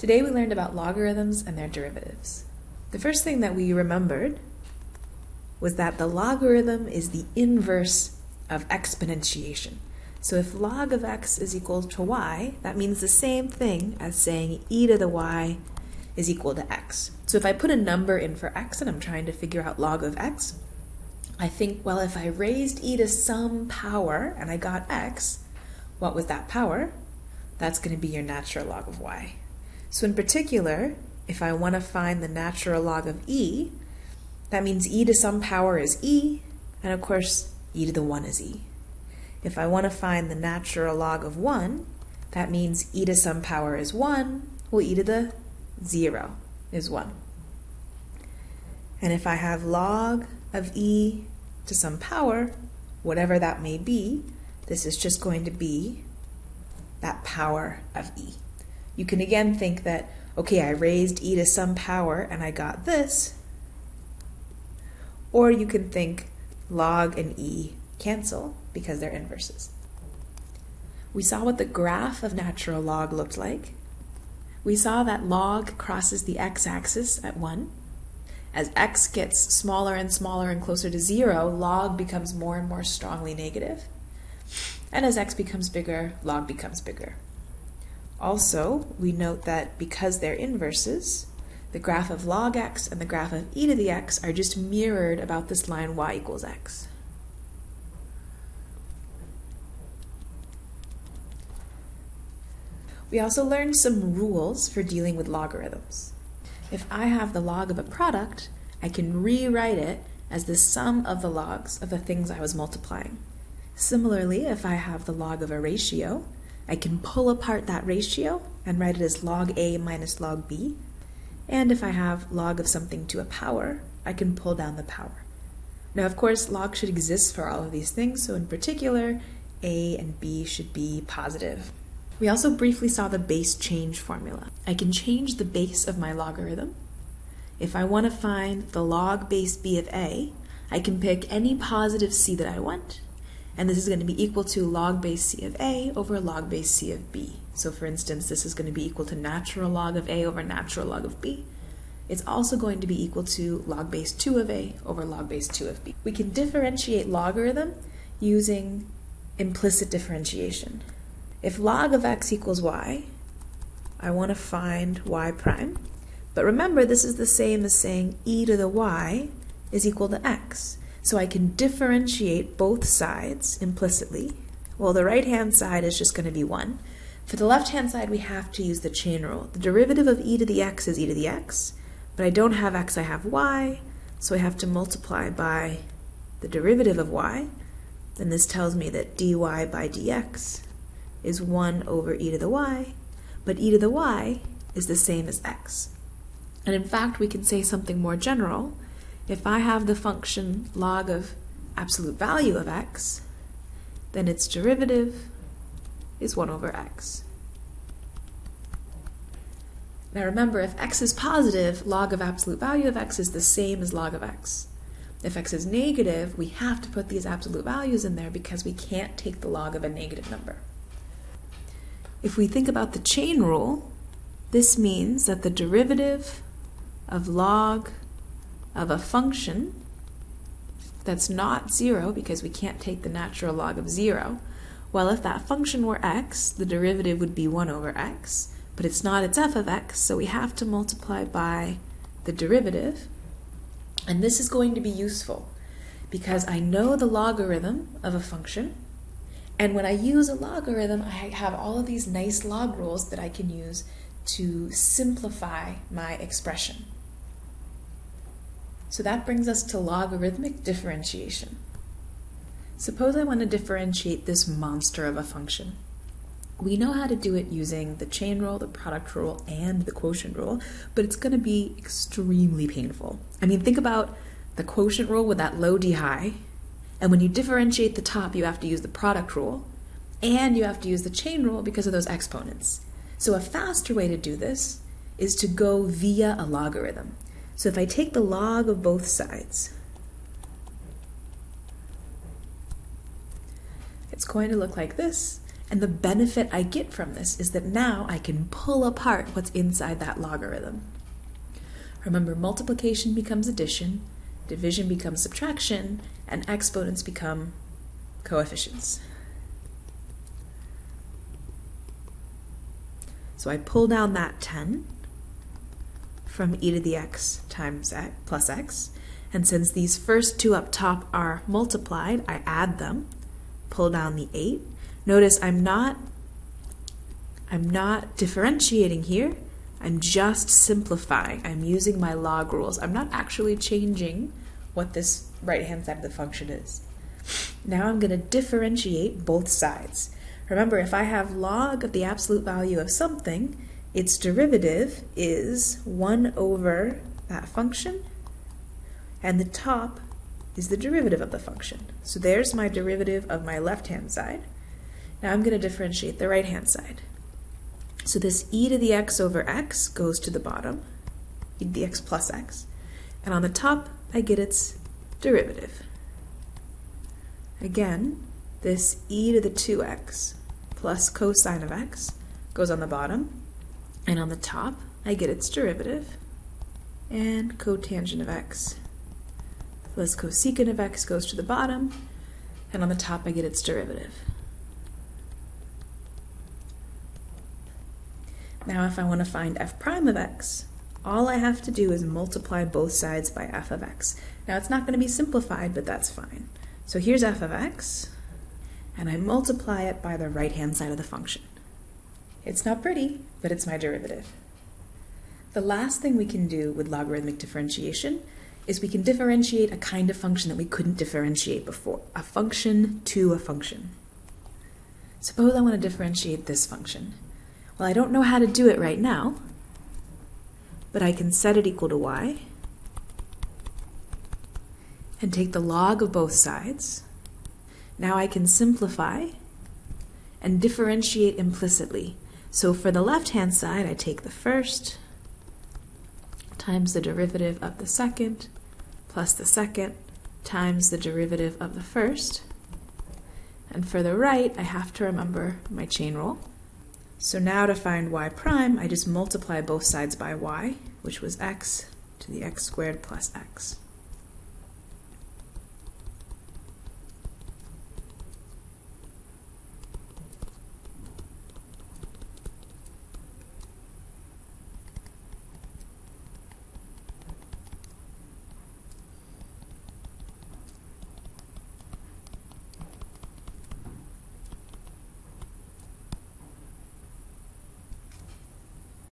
Today we learned about logarithms and their derivatives. The first thing that we remembered was that the logarithm is the inverse of exponentiation. So if log of x is equal to y, that means the same thing as saying e to the y is equal to x. So if I put a number in for x and I'm trying to figure out log of x, I think, well, if I raised e to some power and I got x, what was that power? That's going to be your natural log of y. So in particular, if I want to find the natural log of e, that means e to some power is e, and of course e to the 1 is e. If I want to find the natural log of 1, that means e to some power is 1, well e to the 0 is 1. And if I have log of e to some power, whatever that may be, this is just going to be that power of e. You can again think that, okay, I raised e to some power and I got this. Or you can think log and e cancel because they're inverses. We saw what the graph of natural log looked like. We saw that log crosses the x-axis at 1. As x gets smaller and smaller and closer to 0, log becomes more and more strongly negative. And as x becomes bigger, log becomes bigger. Also, we note that because they're inverses, the graph of log x and the graph of e to the x are just mirrored about this line y equals x. We also learned some rules for dealing with logarithms. If I have the log of a product, I can rewrite it as the sum of the logs of the things I was multiplying. Similarly, if I have the log of a ratio, I can pull apart that ratio and write it as log A minus log B. And if I have log of something to a power, I can pull down the power. Now, of course, log should exist for all of these things, so in particular, A and B should be positive. We also briefly saw the base change formula. I can change the base of my logarithm. If I want to find the log base b of a, I can pick any positive c that I want, and this is going to be equal to log base c of a over log base c of b. So for instance, this is going to be equal to natural log of a over natural log of b. It's also going to be equal to log base 2 of a over log base 2 of b. We can differentiate logarithm using implicit differentiation. If log of x equals y, I want to find y prime. But remember, this is the same as saying e to the y is equal to x. So I can differentiate both sides implicitly. Well, the right-hand side is just going to be 1. For the left-hand side, we have to use the chain rule. The derivative of e to the x is e to the x, but I don't have x, I have y, so I have to multiply by the derivative of y, and this tells me that dy by dx is 1 over e to the y, but e to the y is the same as x. And in fact, we can say something more general, if I have the function log of absolute value of x, then its derivative is 1 over x. Now remember, if x is positive, log of absolute value of x is the same as log of x. If x is negative, we have to put these absolute values in there because we can't take the log of a negative number. If we think about the chain rule, this means that the derivative of log of a function that's not 0 because we can't take the natural log of 0, well, if that function were x, the derivative would be 1 over x, but it's not its f of x, so we have to multiply by the derivative. And this is going to be useful because I know the logarithm of a function, and when I use a logarithm, I have all of these nice log rules that I can use to simplify my expression. So that brings us to logarithmic differentiation. Suppose I want to differentiate this monster of a function. We know how to do it using the chain rule, the product rule, and the quotient rule, but it's going to be extremely painful. I mean, think about the quotient rule with that low d high, and when you differentiate the top, you have to use the product rule, and you have to use the chain rule because of those exponents. So a faster way to do this is to go via a logarithm. So if I take the log of both sides, it's going to look like this. And the benefit I get from this is that now I can pull apart what's inside that logarithm. Remember, multiplication becomes addition, division becomes subtraction, and exponents become coefficients. So I pull down that 10 from e to the x times x plus x, and since these first two up top are multiplied, I add them, pull down the 8. Notice I'm not I'm not differentiating here. I'm just simplifying. I'm using my log rules. I'm not actually changing what this right-hand side of the function is. Now I'm going to differentiate both sides. Remember, if I have log of the absolute value of something, its derivative is 1 over that function, and the top is the derivative of the function. So there's my derivative of my left-hand side. Now I'm going to differentiate the right-hand side. So this e to the x over x goes to the bottom, e to the x plus x. And on the top, I get its derivative. Again, this e to the 2x plus cosine of x goes on the bottom. And on the top, I get its derivative. And cotangent of x plus cosecant of x goes to the bottom. And on the top, I get its derivative. Now if I want to find f prime of x, all I have to do is multiply both sides by f of x. Now it's not going to be simplified, but that's fine. So here's f of x, and I multiply it by the right-hand side of the function. It's not pretty, but it's my derivative. The last thing we can do with logarithmic differentiation is we can differentiate a kind of function that we couldn't differentiate before, a function to a function. Suppose I want to differentiate this function. Well, I don't know how to do it right now, but I can set it equal to y and take the log of both sides. Now I can simplify and differentiate implicitly. So for the left-hand side, I take the first times the derivative of the second plus the second times the derivative of the first. And for the right, I have to remember my chain rule. So now to find y prime, I just multiply both sides by y, which was x to the x squared plus x.